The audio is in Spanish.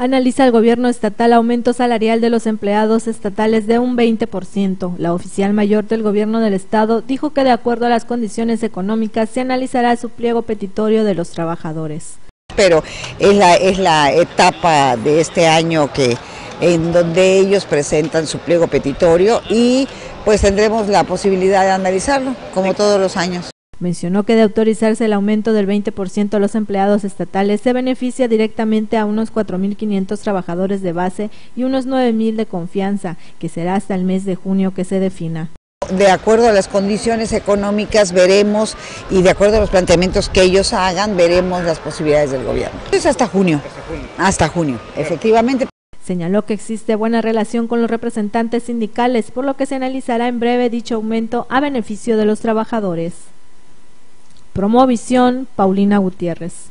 Analiza el gobierno estatal aumento salarial de los empleados estatales de un 20%. La oficial mayor del gobierno del estado dijo que de acuerdo a las condiciones económicas se analizará su pliego petitorio de los trabajadores. Pero es la, es la etapa de este año que en donde ellos presentan su pliego petitorio y pues tendremos la posibilidad de analizarlo como todos los años. Mencionó que de autorizarse el aumento del 20% a los empleados estatales se beneficia directamente a unos 4.500 trabajadores de base y unos 9.000 de confianza, que será hasta el mes de junio que se defina. De acuerdo a las condiciones económicas veremos y de acuerdo a los planteamientos que ellos hagan veremos las posibilidades del gobierno. Es hasta junio, hasta junio, efectivamente. Señaló que existe buena relación con los representantes sindicales, por lo que se analizará en breve dicho aumento a beneficio de los trabajadores. Promovisión, Paulina Gutiérrez.